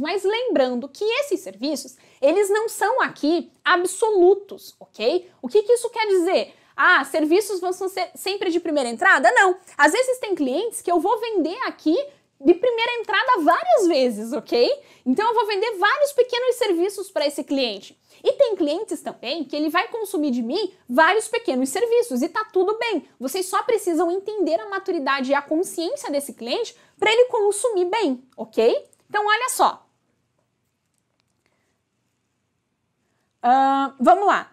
Mas lembrando que esses serviços, eles não são aqui absolutos, ok? O que, que isso quer dizer? Ah, serviços vão ser sempre de primeira entrada? Não. Às vezes tem clientes que eu vou vender aqui de primeira entrada várias vezes, ok? Então eu vou vender vários pequenos serviços para esse cliente. E tem clientes também que ele vai consumir de mim vários pequenos serviços e tá tudo bem. Vocês só precisam entender a maturidade e a consciência desse cliente para ele consumir bem, ok? Então olha só. Uh, vamos lá.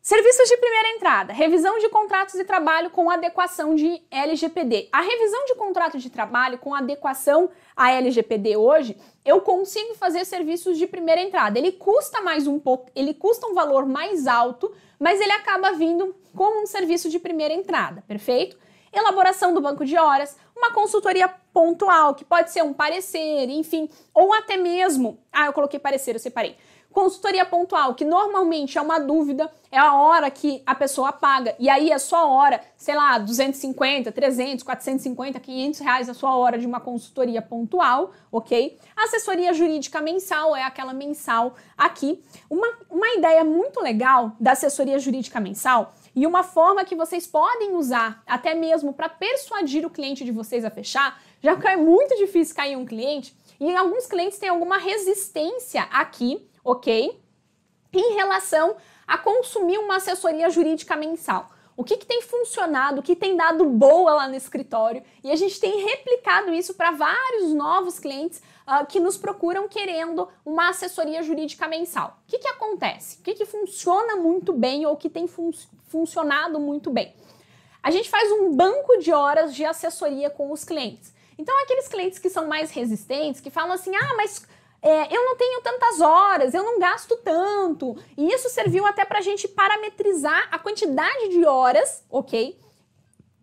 Serviços de primeira entrada, revisão de contratos de trabalho com adequação de LGPD. A revisão de contrato de trabalho com adequação à LGPD hoje, eu consigo fazer serviços de primeira entrada. Ele custa mais um pouco, ele custa um valor mais alto, mas ele acaba vindo como um serviço de primeira entrada, perfeito? Elaboração do banco de horas, uma consultoria pontual, que pode ser um parecer, enfim, ou até mesmo, ah, eu coloquei parecer, eu separei Consultoria pontual, que normalmente é uma dúvida, é a hora que a pessoa paga. E aí a sua hora, sei lá, 250, 300, 450, 500 reais a sua hora de uma consultoria pontual, ok? Assessoria jurídica mensal é aquela mensal aqui. Uma, uma ideia muito legal da assessoria jurídica mensal e uma forma que vocês podem usar até mesmo para persuadir o cliente de vocês a fechar, já que é muito difícil cair um cliente, e alguns clientes têm alguma resistência aqui ok? Em relação a consumir uma assessoria jurídica mensal. O que, que tem funcionado, o que tem dado boa lá no escritório e a gente tem replicado isso para vários novos clientes uh, que nos procuram querendo uma assessoria jurídica mensal. O que, que acontece? O que, que funciona muito bem ou que tem fun funcionado muito bem? A gente faz um banco de horas de assessoria com os clientes. Então, aqueles clientes que são mais resistentes, que falam assim: ah, mas é, eu não tenho tantas horas, eu não gasto tanto. E isso serviu até para a gente parametrizar a quantidade de horas, ok?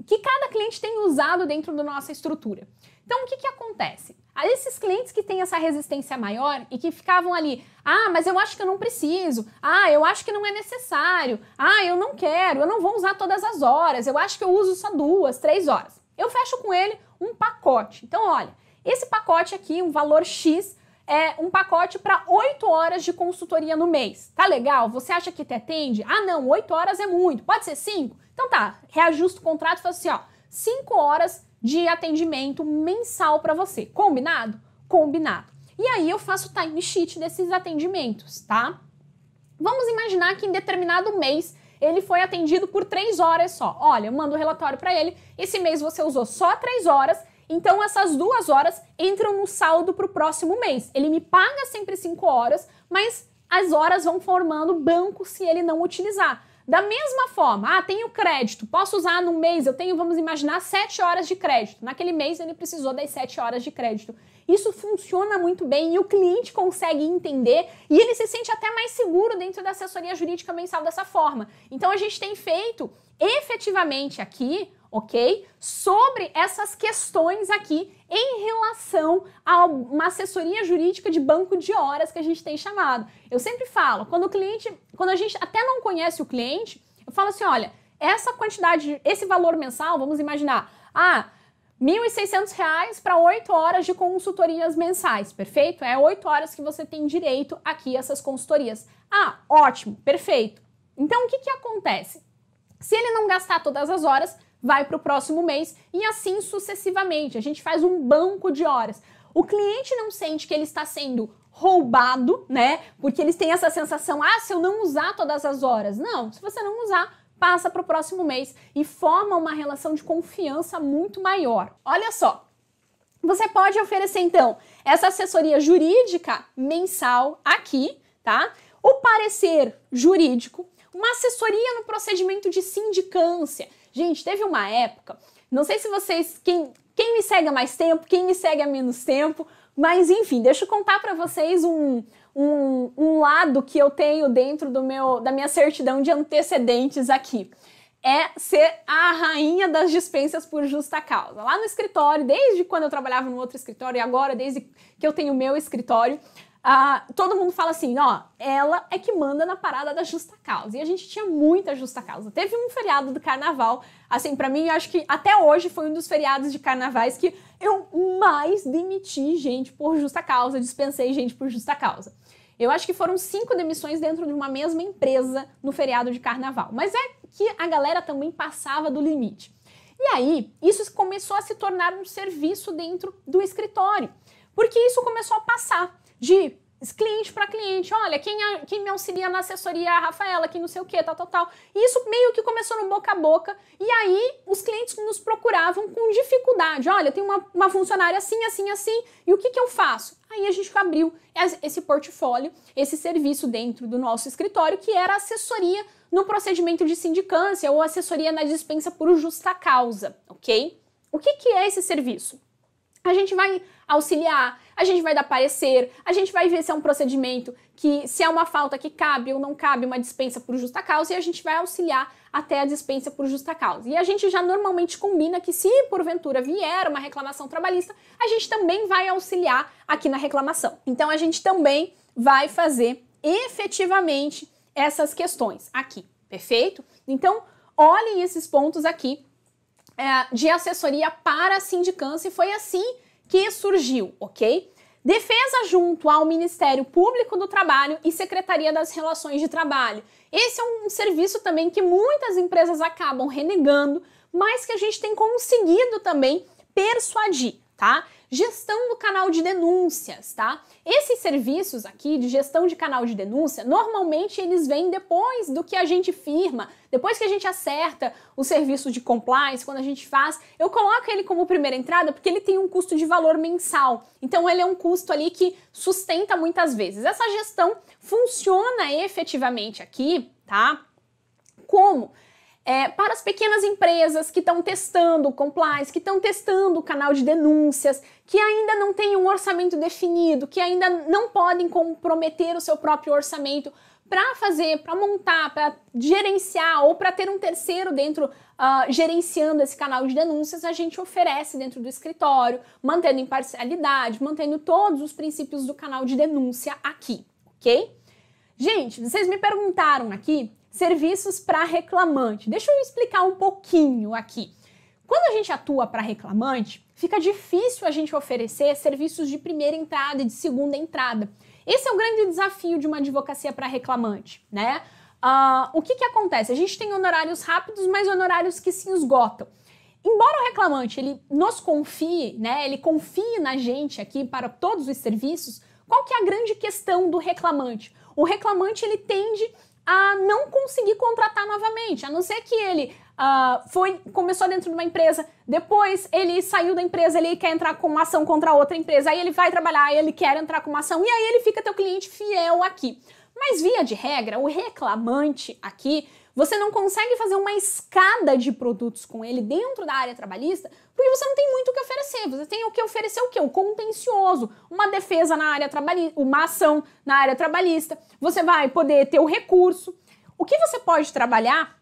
Que cada cliente tem usado dentro da nossa estrutura. Então, o que, que acontece? A esses clientes que têm essa resistência maior e que ficavam ali, ah, mas eu acho que eu não preciso, ah, eu acho que não é necessário, ah, eu não quero, eu não vou usar todas as horas, eu acho que eu uso só duas, três horas. Eu fecho com ele um pacote. Então, olha, esse pacote aqui, um valor X, é, um pacote para 8 horas de consultoria no mês. Tá legal? Você acha que te atende? Ah, não, 8 horas é muito. Pode ser 5? Então tá, reajusta o contrato e fala assim, ó, 5 horas de atendimento mensal para você. Combinado? Combinado. E aí eu faço o time sheet desses atendimentos, tá? Vamos imaginar que em determinado mês ele foi atendido por 3 horas só. Olha, eu mando o relatório para ele. Esse mês você usou só 3 horas então essas duas horas entram no saldo para o próximo mês. Ele me paga sempre cinco horas, mas as horas vão formando banco se ele não utilizar. Da mesma forma, ah, tenho crédito, posso usar no mês, eu tenho, vamos imaginar, sete horas de crédito. Naquele mês ele precisou das sete horas de crédito. Isso funciona muito bem e o cliente consegue entender e ele se sente até mais seguro dentro da assessoria jurídica mensal dessa forma. Então a gente tem feito efetivamente aqui ok? Sobre essas questões aqui em relação a uma assessoria jurídica de banco de horas que a gente tem chamado. Eu sempre falo, quando o cliente, quando a gente até não conhece o cliente, eu falo assim, olha, essa quantidade, esse valor mensal, vamos imaginar, ah, R$ 1.600 para 8 horas de consultorias mensais, perfeito? É 8 horas que você tem direito aqui a essas consultorias. Ah, ótimo, perfeito. Então, o que, que acontece? Se ele não gastar todas as horas, vai para o próximo mês e assim sucessivamente. A gente faz um banco de horas. O cliente não sente que ele está sendo roubado, né? Porque eles têm essa sensação, ah, se eu não usar todas as horas. Não, se você não usar, passa para o próximo mês e forma uma relação de confiança muito maior. Olha só, você pode oferecer então essa assessoria jurídica mensal aqui, tá? O parecer jurídico, uma assessoria no procedimento de sindicância, Gente, teve uma época, não sei se vocês, quem, quem me segue há mais tempo, quem me segue há menos tempo, mas enfim, deixa eu contar para vocês um, um, um lado que eu tenho dentro do meu, da minha certidão de antecedentes aqui é ser a rainha das dispensas por justa causa. Lá no escritório, desde quando eu trabalhava no outro escritório e agora, desde que eu tenho o meu escritório, todo mundo fala assim, ó, ela é que manda na parada da justa causa. E a gente tinha muita justa causa. Teve um feriado do carnaval, assim, para mim, eu acho que até hoje foi um dos feriados de carnavais que eu mais demiti gente por justa causa, dispensei gente por justa causa. Eu acho que foram cinco demissões dentro de uma mesma empresa no feriado de carnaval. Mas é que a galera também passava do limite. E aí, isso começou a se tornar um serviço dentro do escritório. Porque isso começou a passar de cliente para cliente, olha, quem, quem me auxilia na assessoria é a Rafaela, quem não sei o que, tal, tal, tal. E isso meio que começou no boca a boca, e aí os clientes nos procuravam com dificuldade. Olha, tem uma, uma funcionária assim, assim, assim, e o que, que eu faço? Aí a gente abriu esse portfólio, esse serviço dentro do nosso escritório, que era assessoria no procedimento de sindicância ou assessoria na dispensa por justa causa, ok? O que, que é esse serviço? A gente vai auxiliar, a gente vai dar parecer, a gente vai ver se é um procedimento que, se é uma falta que cabe ou não cabe uma dispensa por justa causa, e a gente vai auxiliar até a dispensa por justa causa. E a gente já normalmente combina que, se porventura vier uma reclamação trabalhista, a gente também vai auxiliar aqui na reclamação. Então a gente também vai fazer efetivamente essas questões aqui, perfeito? Então, olhem esses pontos aqui é, de assessoria para a sindicância e foi assim que surgiu, ok? Defesa junto ao Ministério Público do Trabalho e Secretaria das Relações de Trabalho. Esse é um serviço também que muitas empresas acabam renegando, mas que a gente tem conseguido também persuadir, tá? Gestão do canal de denúncias, tá? Esses serviços aqui de gestão de canal de denúncia, normalmente eles vêm depois do que a gente firma, depois que a gente acerta o serviço de compliance, quando a gente faz, eu coloco ele como primeira entrada porque ele tem um custo de valor mensal. Então ele é um custo ali que sustenta muitas vezes. Essa gestão funciona efetivamente aqui, tá? Como? É, para as pequenas empresas que estão testando o compliance, que estão testando o canal de denúncias, que ainda não têm um orçamento definido, que ainda não podem comprometer o seu próprio orçamento para fazer, para montar, para gerenciar ou para ter um terceiro dentro uh, gerenciando esse canal de denúncias, a gente oferece dentro do escritório, mantendo imparcialidade, mantendo todos os princípios do canal de denúncia aqui, ok? Gente, vocês me perguntaram aqui serviços para reclamante. Deixa eu explicar um pouquinho aqui. Quando a gente atua para reclamante, fica difícil a gente oferecer serviços de primeira entrada e de segunda entrada. Esse é o grande desafio de uma advocacia para reclamante, né? Uh, o que, que acontece? A gente tem honorários rápidos, mas honorários que se esgotam. Embora o reclamante ele nos confie, né? Ele confie na gente aqui para todos os serviços. Qual que é a grande questão do reclamante? O reclamante ele tende a não conseguir contratar novamente, a não ser que ele uh, foi começou dentro de uma empresa, depois ele saiu da empresa, ele quer entrar com uma ação contra outra empresa, aí ele vai trabalhar, ele quer entrar com uma ação e aí ele fica teu cliente fiel aqui. Mas via de regra, o reclamante aqui você não consegue fazer uma escada de produtos com ele dentro da área trabalhista, porque você não tem muito o que oferecer. Você tem o que oferecer o quê? O contencioso, uma defesa na área trabalhista, uma ação na área trabalhista. Você vai poder ter o recurso. O que você pode trabalhar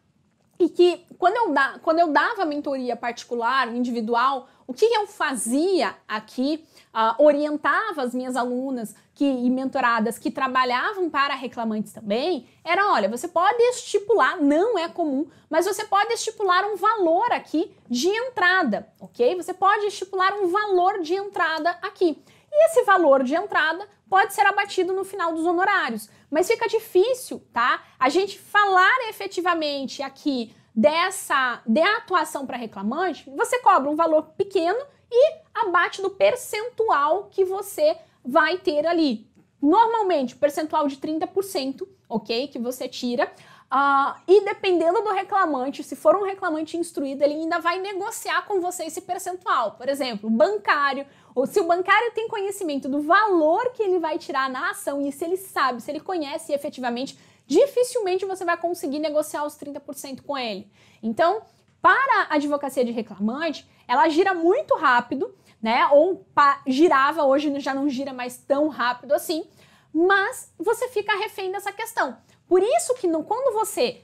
e que quando eu, da, quando eu dava mentoria particular, individual, o que eu fazia aqui, uh, orientava as minhas alunas que, e mentoradas que trabalhavam para reclamantes também, era, olha, você pode estipular, não é comum, mas você pode estipular um valor aqui de entrada, ok? Você pode estipular um valor de entrada aqui. E esse valor de entrada pode ser abatido no final dos honorários, mas fica difícil, tá? A gente falar efetivamente aqui dessa de atuação para reclamante, você cobra um valor pequeno e abate no percentual que você vai ter ali. Normalmente, percentual de 30%, ok? Que você tira. Uh, e dependendo do reclamante, se for um reclamante instruído, ele ainda vai negociar com você esse percentual. Por exemplo, bancário, ou se o bancário tem conhecimento do valor que ele vai tirar na ação e se ele sabe, se ele conhece efetivamente dificilmente você vai conseguir negociar os 30% com ele. Então, para a advocacia de reclamante, ela gira muito rápido, né? Ou girava, hoje já não gira mais tão rápido assim, mas você fica refém dessa questão. Por isso que no, quando você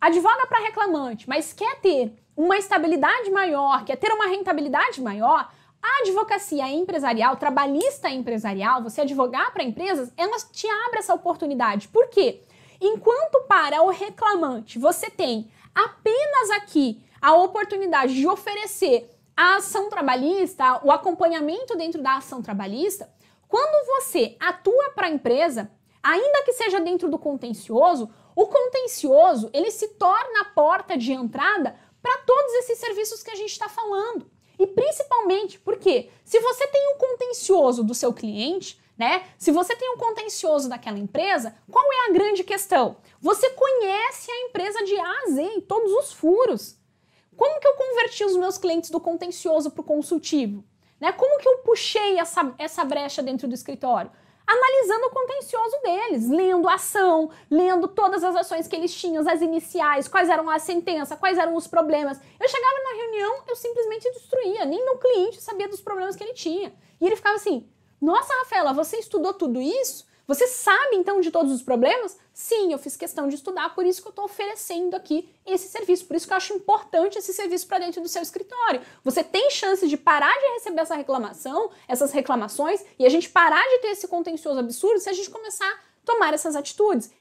advoga para reclamante, mas quer ter uma estabilidade maior, quer ter uma rentabilidade maior, A advocacia empresarial, trabalhista empresarial, você advogar para empresas, ela te abre essa oportunidade. Por quê? Enquanto para o reclamante você tem apenas aqui a oportunidade de oferecer a ação trabalhista, o acompanhamento dentro da ação trabalhista, quando você atua para a empresa, ainda que seja dentro do contencioso, o contencioso ele se torna a porta de entrada para todos esses serviços que a gente está falando. E principalmente porque se você tem um contencioso do seu cliente, né? Se você tem um contencioso daquela empresa, qual é a grande questão? Você conhece a empresa de A a Z em todos os furos. Como que eu converti os meus clientes do contencioso para o consultivo? Né? Como que eu puxei essa, essa brecha dentro do escritório? Analisando o contencioso deles, lendo a ação, lendo todas as ações que eles tinham, as iniciais, quais eram a sentença, quais eram os problemas. Eu chegava na reunião, eu simplesmente destruía, nem meu cliente sabia dos problemas que ele tinha. E ele ficava assim: Nossa, Rafaela, você estudou tudo isso? Você sabe então de todos os problemas? Sim, eu fiz questão de estudar, por isso que eu estou oferecendo aqui esse serviço. Por isso que eu acho importante esse serviço para dentro do seu escritório. Você tem chance de parar de receber essa reclamação, essas reclamações, e a gente parar de ter esse contencioso absurdo se a gente começar a tomar essas atitudes.